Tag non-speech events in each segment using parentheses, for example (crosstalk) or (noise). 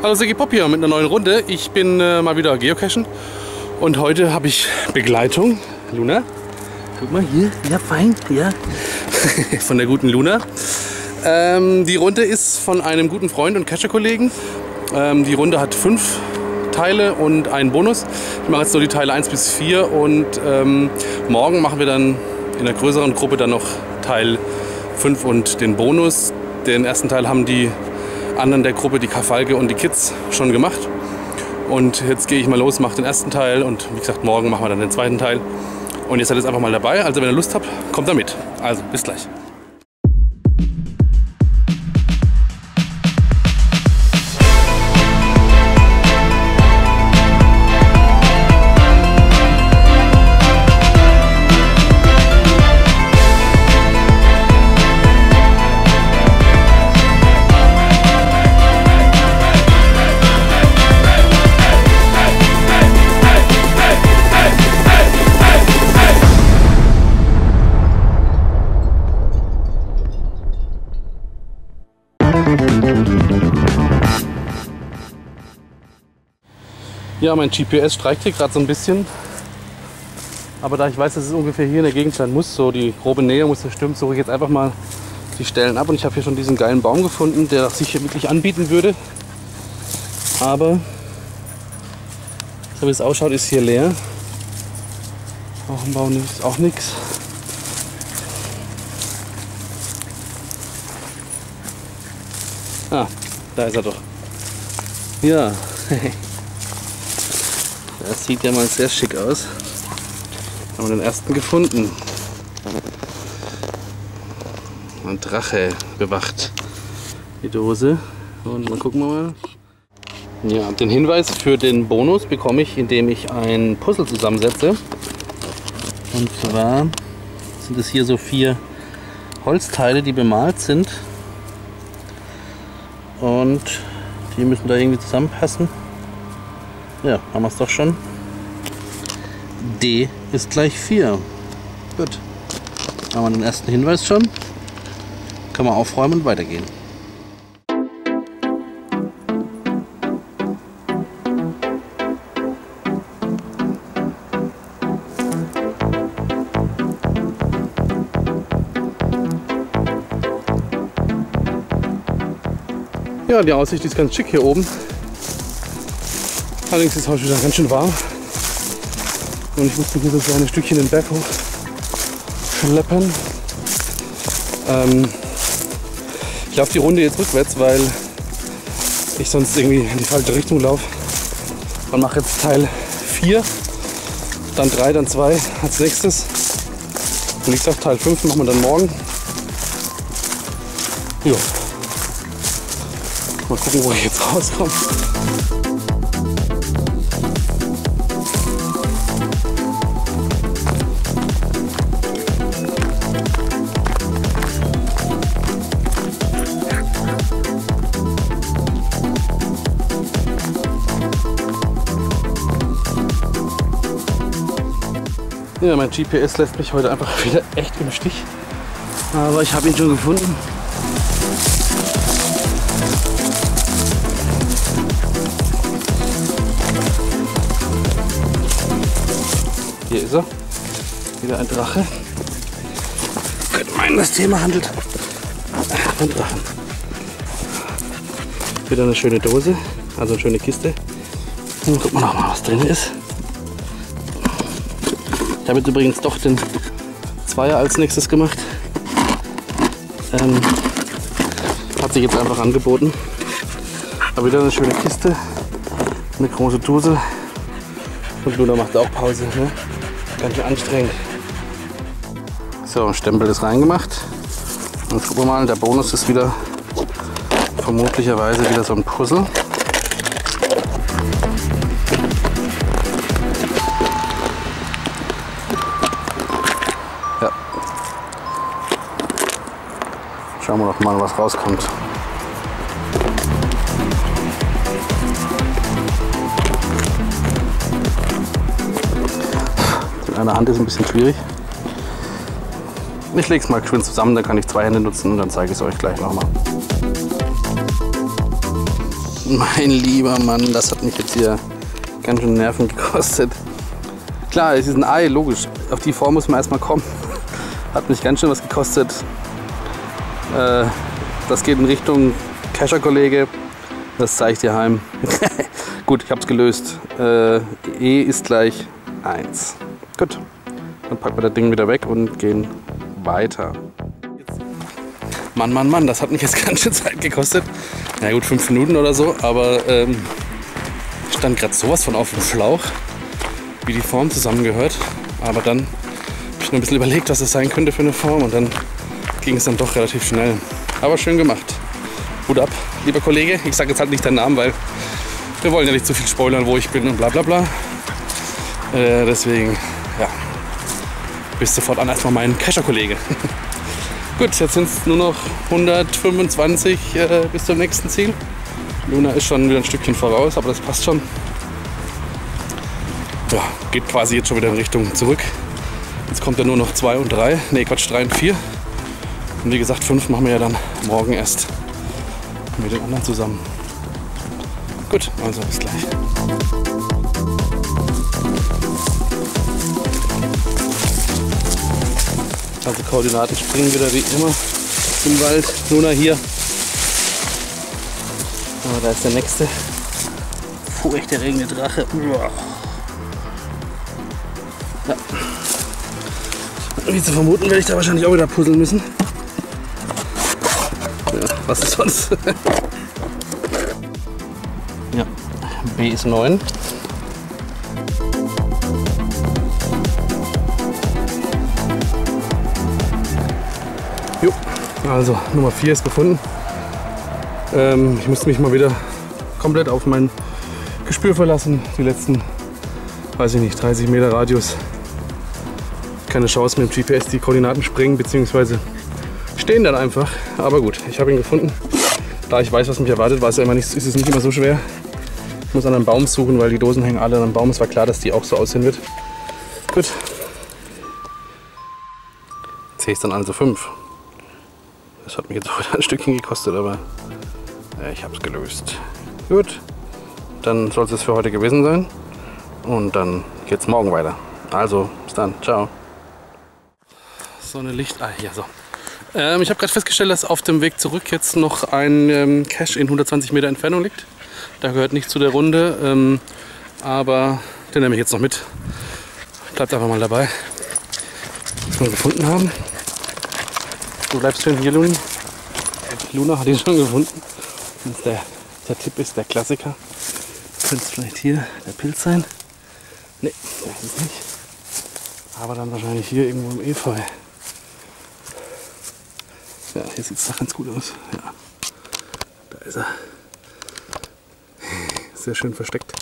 Hallo Sigi Pop hier mit einer neuen Runde. Ich bin äh, mal wieder geocachen und heute habe ich Begleitung. Luna, guck mal hier, ja fein, ja. (laughs) von der guten Luna. Ähm, die Runde ist von einem guten Freund und Cacher-Kollegen. Ähm, die Runde hat fünf Teile und einen Bonus. Ich mache jetzt nur die Teile 1 bis 4 und ähm, morgen machen wir dann in der größeren Gruppe dann noch Teil 5 und den Bonus. Den ersten Teil haben die anderen der Gruppe, die Kafalke und die Kids, schon gemacht. Und jetzt gehe ich mal los, mache den ersten Teil und wie gesagt, morgen machen wir dann den zweiten Teil. Und ihr seid jetzt einfach mal dabei. Also wenn ihr Lust habt, kommt da mit. Also bis gleich. Ja, mein GPS streikt hier gerade so ein bisschen. Aber da ich weiß, dass es ungefähr hier in der Gegend sein muss, so die grobe Nähe muss das stimmen, suche ich jetzt einfach mal die Stellen ab. Und ich habe hier schon diesen geilen Baum gefunden, der sich hier wirklich anbieten würde. Aber so wie es ausschaut, ist hier leer. Auch im Baum ist auch nichts. Ah, da ist er doch. Ja. (laughs) Das sieht ja mal sehr schick aus. Haben wir den ersten gefunden. Ein Drache bewacht die Dose. Und mal gucken wir mal. Ja, den Hinweis für den Bonus bekomme ich, indem ich ein Puzzle zusammensetze. Und zwar sind es hier so vier Holzteile, die bemalt sind. Und die müssen da irgendwie zusammenpassen. Ja, haben wir es doch schon. D ist gleich 4. Gut. Haben wir den ersten Hinweis schon. Können wir aufräumen und weitergehen. Ja, die Aussicht ist ganz schick hier oben. Allerdings ist es heute wieder ganz schön warm. Und ich muss mich hier so kleine Stückchen den Berg hoch schleppen. Ähm, ich laufe die Runde jetzt rückwärts, weil ich sonst irgendwie in die falsche Richtung laufe. Und mache jetzt Teil 4, dann 3, dann 2 als nächstes. Und ich sag Teil 5 machen wir dann morgen. Jo. Mal gucken, wo ich jetzt (laughs) rauskomme. Ja, mein GPS lässt mich heute einfach (laughs) wieder echt im Stich. Aber ich habe ihn schon gefunden. Hier ist er. Wieder ein Drache. Könnte meinen, das Thema handelt von Drachen. Wieder eine schöne Dose, also eine schöne Kiste. Und gucken wir noch mal, was drin ist. Ich habe jetzt übrigens doch den Zweier als nächstes gemacht. Ähm, hat sich jetzt einfach angeboten. Aber wieder eine schöne Kiste, eine große Dose. Und Luna macht auch Pause. Ne? Ganz schön anstrengend. So, Stempel ist reingemacht. Und gucken wir mal, der Bonus ist wieder vermutlicherweise wieder so ein Puzzle. Schauen wir doch mal, was rauskommt. Mit einer Hand ist ein bisschen schwierig. Ich lege es mal schön zusammen, dann kann ich zwei Hände nutzen und dann zeige ich es euch gleich nochmal. Mein lieber Mann, das hat mich jetzt hier ganz schön Nerven (laughs) gekostet. Klar, es ist ein Ei, logisch. Auf die Form muss man erstmal kommen. (laughs) Hat mich ganz schön was gekostet. Äh, das geht in Richtung Kescher-Kollege. Das zeige ich dir heim. (laughs) Gut, ich habe es gelöst. Äh, e ist gleich 1. Gut, dann packen wir das Ding wieder weg und gehen weiter. Mann, Mann, Mann, das hat mich jetzt (laughs) ganz schön Zeit gekostet. Na gut, fünf Minuten oder so, aber ähm, stand gerade sowas von auf dem Schlauch, wie die Form zusammengehört. Aber dann habe ich noch ein bisschen überlegt, was das sein könnte für eine Form und dann ging es dann doch relativ schnell. Aber schön gemacht. Hut ab, lieber Kollege. Ich sage jetzt halt nicht deinen Namen, weil wir wollen ja nicht zu viel spoilern, wo ich bin und bla bla bla. Äh, deswegen, ja, bist sofort an erstmal mein Kescher-Kollege. (laughs) Gut, jetzt sind es nur noch 125 äh, bis zum nächsten Ziel. Luna ist schon wieder ein Stückchen voraus, aber das passt schon. Ja, geht quasi jetzt schon wieder in Richtung zurück. Jetzt kommt ja nur noch 2 und 3. Ne, Quatsch, 3 und 4. Und wie gesagt, 5 machen wir ja dann morgen erst mit den anderen zusammen. Gut, also bis gleich. Also Koordinaten springen wieder wie immer im Wald. Luna hier. Aber da ist der nächste furchterregende Drache. Ja. Wie zu vermuten, werde ich da wahrscheinlich auch wieder puzzeln müssen. Was ist sonst? ja, B ist 9. Jo, also Nummer 4 ist gefunden. Ähm, ich musste mich mal wieder komplett auf mein Gespür verlassen. Die letzten, weiß ich nicht, 30 Meter Radius. Keine Chance mit dem GPS die Koordinaten springen, beziehungsweise stehen dann einfach. Aber gut, ich habe ihn gefunden. Da ich weiß, was mich erwartet, war es ja immer nicht, ist es nicht immer so schwer. Ich muss an einem Baum suchen, weil die Dosen hängen alle an einem Baum. Es war klar, dass die auch so aussehen wird. Gut. C ist dann also 5. Das hat mich jetzt (laughs) heute ein Stückchen gekostet, aber ja, ich habe es gelöst. Gut, dann soll es für heute gewesen sein. Und dann geht es morgen weiter. Also, bis dann. Ciao. So eine Licht... Ah, ja, so. Ähm, ich habe gerade festgestellt, dass auf dem Weg zurück jetzt noch ein ähm, Cache in 120 Meter Entfernung liegt. Da gehört nicht zu der Runde, ähm, aber den nehme ich jetzt noch mit. Bleibt einfach mal dabei. Was wir gefunden haben. Du bleibst schön hier, Luni. Luna hat ihn schon gefunden. Und der, der Tipp ist der Klassiker. Könnte es vielleicht hier der Pilz sein? Ne, das ist nicht. Aber dann wahrscheinlich hier irgendwo im Efeu. Ja, hier sieht es doch ganz gut aus. Ja. Da ist er. Sehr schön versteckt.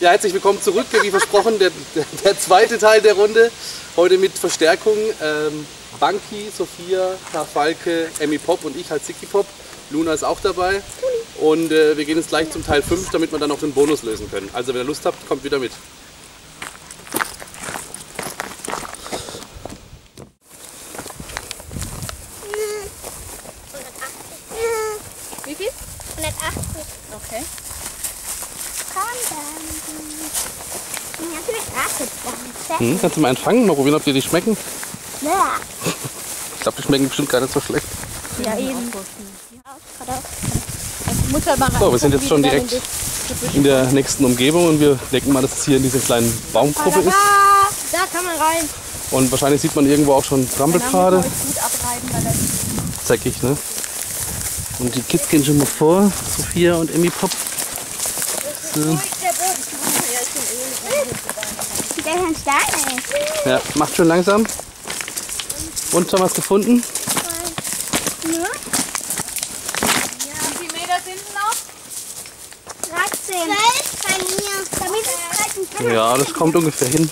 Ja, herzlich willkommen zurück. Wie versprochen, der, der, der zweite Teil der Runde. Heute mit Verstärkung. Ähm, Banki, Sophia, Herr Falke, Emmy Pop und ich als Siki Pop. Luna ist auch dabei. Und äh, wir gehen jetzt gleich zum Teil 5, damit wir dann auch den Bonus lösen können. Also wenn ihr Lust habt, kommt wieder mit. Wie viel? 180. Okay. Ja, für Straße. Hm, kannst du mal einen fangen, mal probieren, ob dir die schmecken? Ja. Ich glaube, die schmecken bestimmt gar nicht so schlecht. Ja, eben. Rein. So, wir sind jetzt schon direkt in der nächsten Umgebung und wir denken mal, dass es hier in dieser kleinen Baumgruppe ist. Da kann man rein. Und wahrscheinlich sieht man irgendwo auch schon Trampelpfade. Das Zackig, ne? Und die Kids gehen schon mal vor, Sophia und Emmy Pop. So. Der ein Stein. ey. Ja, macht schön langsam. Und schon was gefunden? Ja, Wie viele Meter sind noch? 13. 12 bei mir. Damit ist 13 Kinder. Ja, das kommt ungefähr hin.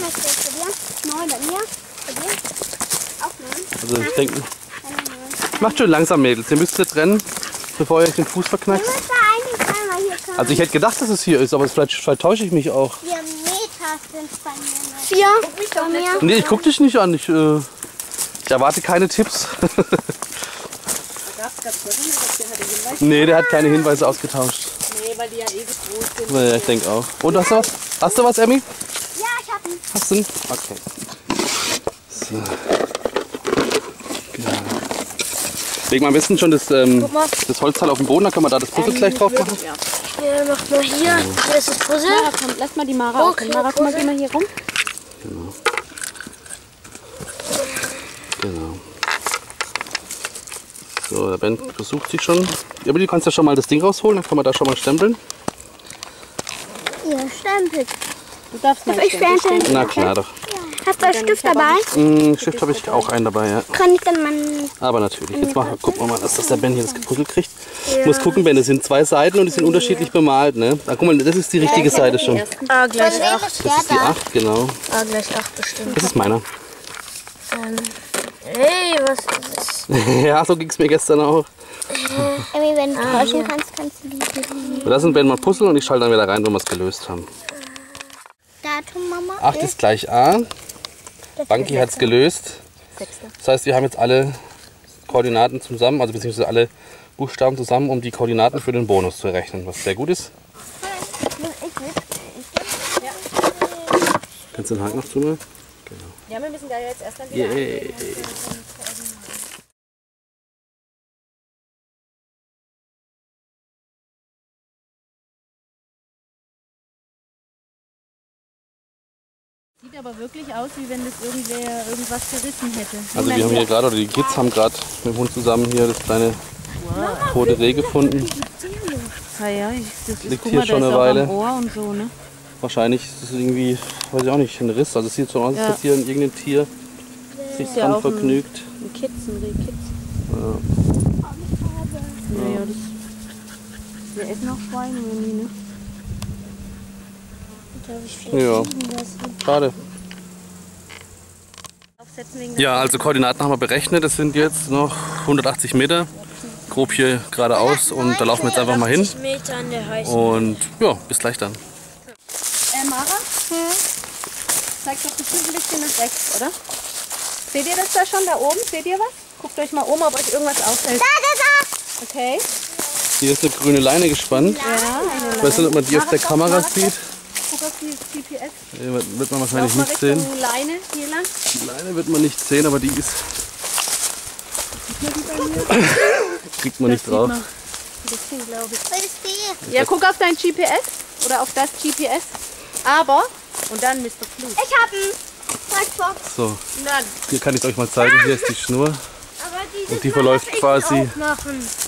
Was ist bei dir? 9 bei mir. Bei dir? Auch 9. Also ich denke, Bei mir 9. macht schön langsam, Mädels. Ihr müsst jetzt rennen, bevor ihr euch den Fuß verknackt. Also ich hätte gedacht, dass es hier ist, aber vielleicht, vielleicht täusche ich mich auch. 4 Meter sind bei mir noch. 4 bei mir. Nee, ich guck dich nicht an. Ich, äh, Ich erwarte keine Tipps. (laughs) Nee, der hat keine Hinweise ausgetauscht. Nee, weil die ja ewig groß sind. Ja, ich denke auch. Und hast du was? Hast du was, Emmy? Ja, ich hab ihn. Hast du ihn? Okay. So. Genau. Leg mal am besten schon das, ähm, das Holzteil auf den Boden, dann können wir da das Puzzle gleich drauf machen. Ja. Hier, mach mal hier. Hier ist das Puzzle. Mara, komm, lass mal die Mara Okay, okay, Mara, komm mal, geh mal hier rum. Genau. So, der Ben versucht sich schon. Ja, aber du kannst ja schon mal das Ding rausholen, dann kann man da schon mal stempeln. Hier, stempelt. Du darfst mal Darf ich stempeln? Na klar doch. Hast du einen Stift dabei? Hm, Stift habe ich auch einen dabei, ja. Kann ich dann meinen... Aber natürlich. Jetzt mal, gucken wir mal, dass, dass der Ben hier das gepuzzelt kriegt. Ich muss gucken, Ben, das sind zwei Seiten und die sind unterschiedlich bemalt. Ne? Ah, guck mal, das ist die richtige Seite schon. Ah, gleich acht. Das ist die 8, genau. Ah, gleich acht bestimmt. Das ist meiner. Ähm, hey, was ist das? (laughs) ja, so ging es mir gestern auch. Emmy, wenn du täuschen kannst, kannst du die... Wir lassen Ben mal puzzeln und ich schalte dann wieder rein, wenn wir es gelöst haben. Datum, Mama? 8 ist gleich A. Banki hat es gelöst. Das heißt, wir haben jetzt alle Koordinaten zusammen, also beziehungsweise alle Buchstaben zusammen, um die Koordinaten für den Bonus zu errechnen, was sehr gut ist. Kannst du den Haken noch zumachen? Ja, wir müssen da jetzt erst dann Yay. Sieht aber wirklich aus, wie wenn das irgendwer irgendwas zerrissen hätte. Also wir haben hier gerade, oder die Kids haben gerade mit dem Hund zusammen hier das kleine tote Reh gefunden. Ja, ja, das ist, Liegt hier mal, schon eine Weile. so, ne? Wahrscheinlich ist es irgendwie, weiß ich auch nicht, ein Riss. Also es sieht so aus, als Ja. dass hier irgendein Tier sich ja dran ein- vergnügt. Ein Kitz, ein Rehkitz. Ja, ja, das. Wir essen auch Schweine, irgendwie, ne? Ja, schade. Ja, also Koordinaten haben wir berechnet. Das sind jetzt noch 180 Meter. Grob hier geradeaus und da laufen wir jetzt einfach mal hin. Und ja, bis gleich dann. Äh, Mara? Zeigt doch bestimmt ein bisschen nach rechts, oder? Seht ihr das da schon, da oben? Seht ihr was? Guckt euch mal um, ob euch irgendwas auffällt. Da, da, Okay. Hier ist eine grüne Leine gespannt. Ja, eine Ich weiß nicht, ob man die auf der Kamera sieht. GPS. Hier wird man wahrscheinlich nicht Richtung sehen. Leine hier lang. Die Leine wird man nicht sehen, aber die ist. Kriegt man nicht drauf. Ein bisschen, glaube ich. Ja, guck auf dein GPS oder auf das GPS. Aber, und dann Mr. Fluch. Ich hab. So, hier kann ich euch mal zeigen. Hier ist die Schnur. Und die verläuft quasi-.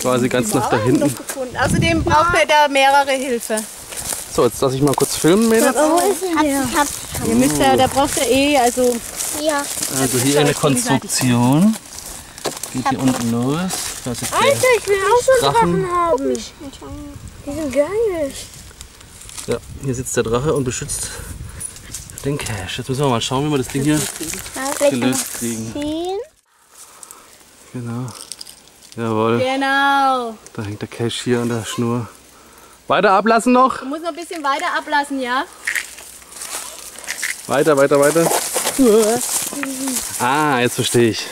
Quasi ganz nach da hinten. Außerdem braucht er da mehrere Hilfe. So, jetzt lasse ich mal kurz filmen, Mädels. Wo ist denn der? Ich hab's Ihr müsst ja, da braucht er eh, also hier. Also hier eine Konstruktion. Geht hier unten los. Ist Alter, ich will auch so Drachen. Drachen haben. Die sind geil. ja, hier sitzt der Drache und beschützt den Cache. Jetzt müssen wir mal schauen, wie wir das Ding hier Ja, gelöst kriegen. Genau. Jawohl, genau. da hängt der Cache hier an der Schnur. Weiter ablassen noch. Du musst noch ein bisschen weiter ablassen, ja? Weiter, weiter, weiter. Ah, jetzt verstehe ich.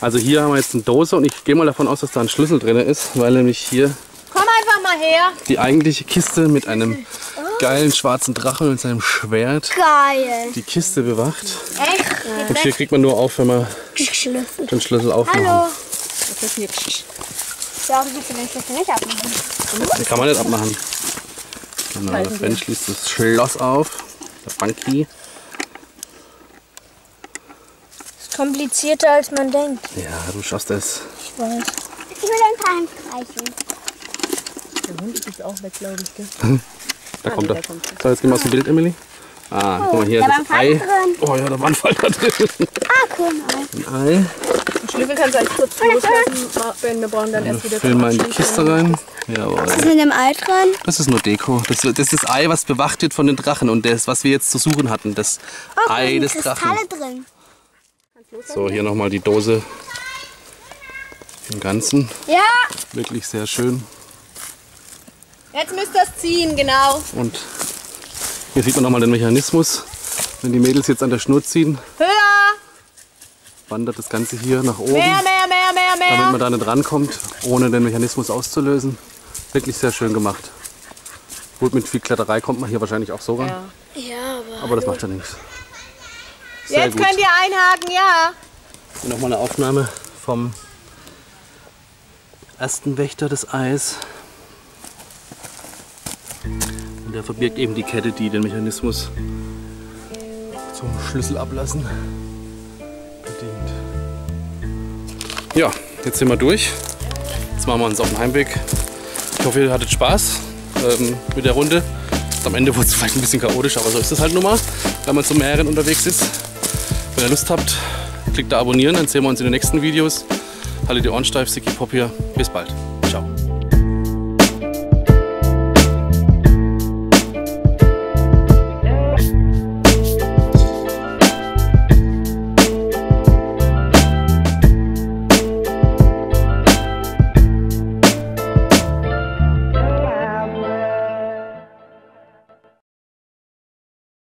Also hier haben wir jetzt eine Dose und ich gehe mal davon aus, dass da ein Schlüssel drin ist, weil nämlich hier Komm einfach mal her. die eigentliche Kiste mit einem geilen schwarzen Drachen und seinem Schwert Geil. die Kiste bewacht. Echt? Und hier kriegt man nur auf, wenn wir Schlüssel. den Schlüssel aufmachen. Hallo. Das ist aber willst du den Schlüssel nicht abmachen? Den kann man nicht abmachen. Genau, der Ben schließt das Schloss auf. Der Funky. Ist komplizierter als man denkt. Ja, du schaffst es. Ich weiß. Ich will ein paar Hand streichen. Der Hund ist auch weg, glaube ich. Gell? (laughs) Da kommt nee, er. kommt So, jetzt gehen wir aus dem Bild, Emily. Ah, guck mal hier, da das war ein Fall Ei. drin. Oh ja, da war ein Fall da drin. Ah, cool. Nein. Ein Ei. Schlüssel kannst du eigentlich kurz loslassen, wenn wir brauchen dann erst wieder Füllen wir in die. Kiste rein. Jawohl. Was ist in dem Ei drin? Das ist nur Deko. Das, das ist das Ei, was bewacht wird von den Drachen und das, was wir jetzt zu suchen hatten. Das Ei des Drachen. Drin. So, hier nochmal die Dose im Ganzen. Ja. Wirklich sehr schön. Jetzt müsst ihr es ziehen, genau. Und hier sieht man nochmal den Mechanismus. Wenn die Mädels jetzt an der Schnur ziehen, Höher! Wandert das Ganze hier nach oben, Mehr, mehr, mehr, mehr, damit man da nicht rankommt, ohne den Mechanismus auszulösen. Wirklich sehr schön gemacht. Gut, mit viel Kletterei kommt man hier wahrscheinlich auch so ran, Ja. Ja, aber. aber das macht ja nichts. Sehr Jetzt gut. könnt ihr einhaken, ja. Hier nochmal eine Aufnahme vom ersten Wächter des Eis. Und der verbirgt eben die Kette, die den Mechanismus zum Schlüssel ablassen Ja, jetzt sind wir durch. Jetzt machen wir uns auf den Heimweg. Ich hoffe, ihr hattet Spaß ähm, mit der Runde. Am Ende wurde es vielleicht ein bisschen chaotisch, aber so ist es halt nun mal, wenn man zu mehreren unterwegs ist. Wenn ihr Lust habt, klickt da abonnieren, dann sehen wir uns in den nächsten Videos. Haltet die Ohren steif, Siki Pop hier. Bis bald.